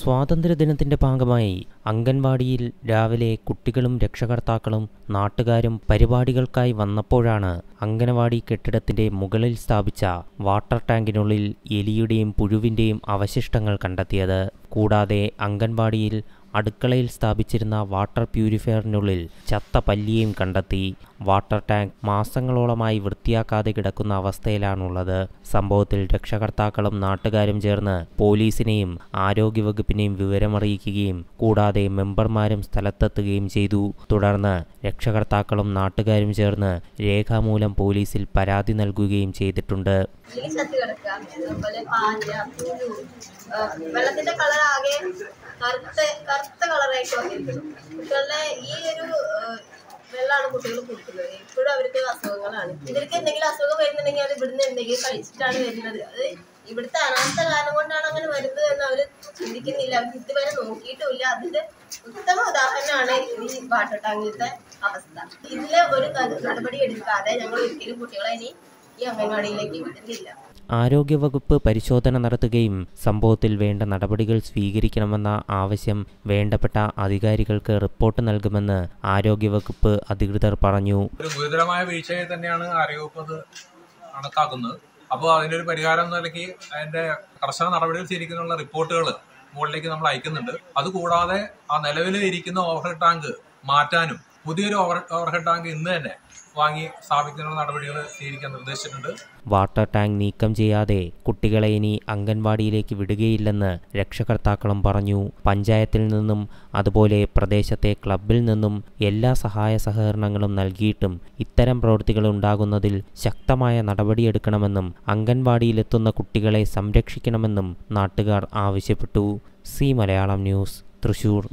സ്വാതന്ത്ര്യദിനത്തിന്റെ ഭാഗമായി അംഗൻവാടിയിൽ രാവിലെ കുട്ടികളും രക്ഷകർത്താക്കളും നാട്ടുകാരും പരിപാടികൾക്കായി വന്നപ്പോഴാണ് അംഗനവാടി കെട്ടിടത്തിന്റെ മുകളിൽ സ്ഥാപിച്ച വാട്ടർ ടാങ്കിനുള്ളിൽ എലിയുടെയും പുഴുവിന്റെയും അവശിഷ്ടങ്ങൾ കണ്ടെത്തിയത്. കൂടാതെ അംഗൻവാടിയിൽ അടുക്കളയിൽ സ്ഥാപിച്ചിരുന്ന വാട്ടർ പ്യൂരിഫയറിനുള്ളിൽ ചത്ത പല്ലിയെയും കണ്ടെത്തി വാട്ടർ ടാങ്ക് മാസങ്ങളോളമായി വൃത്തിയാക്കാതെ കിടക്കുന്ന അവസ്ഥയിലാണുള്ളത്. സംഭവത്തിൽ രക്ഷകർത്താക്കളും നാട്ടുകാരും ചേർന്ന് പോലീസിനെയും ആരോഗ്യവകുപ്പിനെയും വിവരമറിയിക്കുകയും കൂടാതെ മെമ്പർമാരും സ്ഥലത്തെത്തുകയും ചെയ്തു. തുടർന്ന് രക്ഷകർത്താക്കളും നാട്ടുകാരും ചേർന്ന് രേഖാമൂലം പോലീസിൽ പരാതി നൽകുകയും ചെയ്തിട്ടുണ്ട്. വെള്ളത്തിന്റെ കളർ ആകെ കറുത്ത കളറായിട്ട് വന്നിരിക്കുന്നു. കുട്ടികളുടെ ഈ ഒരു വെള്ളമാണ് കുട്ടികൾ കൊടുക്കുന്നത്. ഇപ്പോഴും അവർക്ക് അസുഖങ്ങളാണ്. ഇവർക്ക് എന്തെങ്കിലും അസുഖം വരുന്നുണ്ടെങ്കിൽ അത് ഇവിടുന്ന് എന്തെങ്കിലും കഴിച്ചിട്ടാണ് വരുന്നത്. അത് ഇവിടുത്തെ അനാസ്ഥ കാരണം കൊണ്ടാണ് അങ്ങനെ വരുന്നത് എന്ന് അവർ ചിന്തിക്കുന്നില്ല. അവർ ഇതുവരെ നോക്കിയിട്ടുമില്ല. അതിന്റെ ഉത്തമ ഉദാഹരണമാണ് ഈ വാട്ടർ അവസ്ഥ. ഇതിലെ ഒരു നടപടി എടുക്കാതെ ഞങ്ങൾ ഒരിക്കലും കുട്ടികളെ ഇനി ഈ അംഗൻവാടിയിലേക്ക് വിടുന്നില്ല ആരോഗ്യവകുപ്പ് പരിശോധന നടത്തുകയും സംഭവത്തിൽ വേണ്ട നടപടികൾ സ്വീകരിക്കണമെന്ന ആവശ്യം വേണ്ടപ്പെട്ട അധികാരികൾക്ക് റിപ്പോർട്ട് നൽകുമെന്ന് ആരോഗ്യവകുപ്പ് അധികൃതർ പറഞ്ഞു. ഒരു ഗുരുതരമായ വീഴ്ചയെ തന്നെയാണ് ആരോഗ്യവകുപ്പ് അത് കണക്കാക്കുന്നത്. അപ്പോൾ അതിനൊരു പരിഹാരം എന്ന നിലയ്ക്ക് അതിന്റെ കർശന നടപടികൾ സ്വീകരിക്കുന്നുള്ള റിപ്പോർട്ടുകൾ മുകളിലേക്ക് നമ്മൾ അയക്കുന്നുണ്ട്. അതുകൂടാതെ ആ നിലവിൽ ഇരിക്കുന്ന ഓവർഹെഡ് ടാങ്ക് മാറ്റാനും പുതിയൊരു ഓവർ ഓവർഹെഡ് ടാങ്ക് ഇന്ന് തന്നെ വാങ്ങി സ്ഥാപിക്കുന്നതിനുള്ള നടപടികൾ സ്വീകരിക്കാൻ നിർദ്ദേശിച്ചിട്ടുണ്ട്. വാട്ടർ ടാങ്ക് നീക്കം ചെയ്യാതെ കുട്ടികളെ ഇനി അംഗൻവാടിയിലേക്ക് വിടുകയില്ലെന്ന് രക്ഷകർത്താക്കളും പറഞ്ഞു. പഞ്ചായത്തിൽ നിന്നും അതുപോലെ പ്രദേശത്തെ ക്ലബിൽ നിന്നും എല്ലാ സഹായ സഹകരണങ്ങളും നൽകിയിട്ടും ഇത്തരം പ്രവൃത്തികൾ ഉണ്ടാകുന്നതിൽ ശക്തമായ നടപടിയെടുക്കണമെന്നും അംഗൻവാടിയിലെത്തുന്ന കുട്ടികളെ സംരക്ഷിക്കണമെന്നും നാട്ടുകാർ ആവശ്യപ്പെട്ടു. C Malayalam news Thrissur.